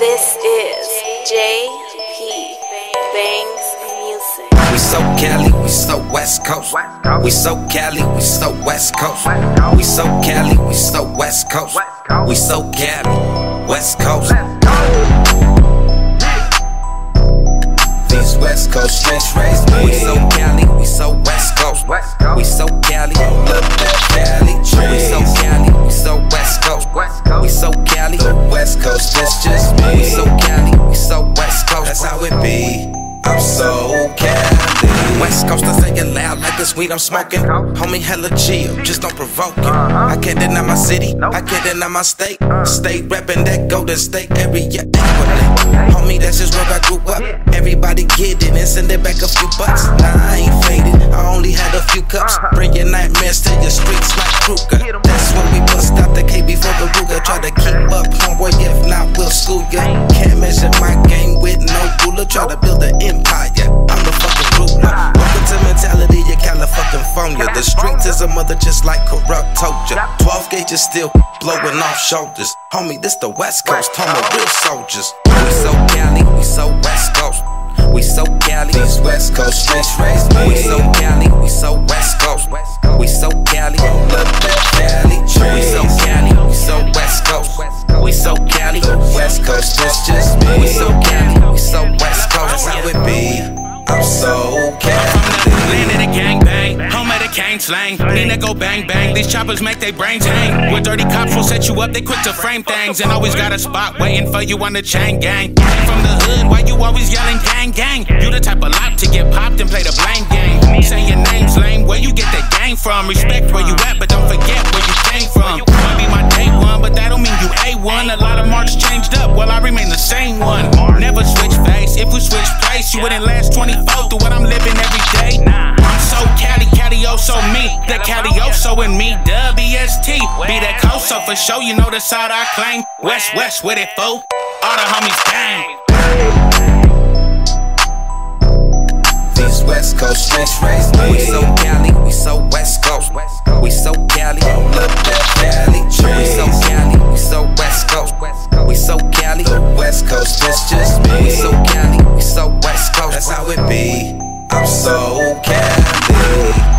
This is JP Bangz Music. We so Cali, we so West Coast. We so Cali, we so West Coast. We so Cali, we so West Coast. We so Cali, West Coast. These West Coast streets raised me. We so Cali, we so West Coast. We so Cali, look that Cali trees. We so Cali, we so West Coast. We so Cali, West Coast, That's just me. We so Cali, we so West Coast. That's how it be. I'm so Cali. West Coast, I say it loud like this weed I'm smoking. Homie, hella chill, just don't provoke it. Uh-huh. I can't deny my city, I can't deny my state. Uh. Stay reppin' that Golden State area. Homie, that's just where I grew up. Everybody get it and send it back a few bucks. Nah, I ain't a few cups. Bring your nightmares to your streets like Krueger. That's when we bust out the K before the Ruger. Try to keep up, homeboy, if not, we'll school ya. Can't measure my game with no ruler. Try to build an empire, I'm the fucking ruler. Welcome to mentality of California. The streets is a mother just like corrupt told ya. 12 gauges still blowing off shoulders. Homie, this the West Coast, home of real soldiers. We so Cali, we so West Coast. We so Cali, these West Coast streets raised me. We so Cali, slang. Nina go bang bang, these choppers make their brains hang. With dirty cops will set you up, they quick to frame things. And always got a spot waiting for you on the chain gang. From the hood, why you always yelling gang gang? You the type of lot to get popped and play the blame game. Say your name's lame, where you get that gang from? Respect where you at, but don't forget where you came from. Might be my day one, but that don't mean you A1. A lot of marks changed up, while I remain the same one. Never switch face, if we switch place, you wouldn't last 24 through what I'm living every day. I'm so Cali, Calioso me, the Calioso in me, WST. Be that Coso for sure. you know the side I claim. West, west with it, fool. All the homies gang. These West Coast trench raised We so Cali, we so West Coast. We so Cali, look at Cali. We so Cali, we so West Coast. We so Cali, the West Coast, just just me. We so Cali, we so West Coast. That's how it be. I'm so Cali.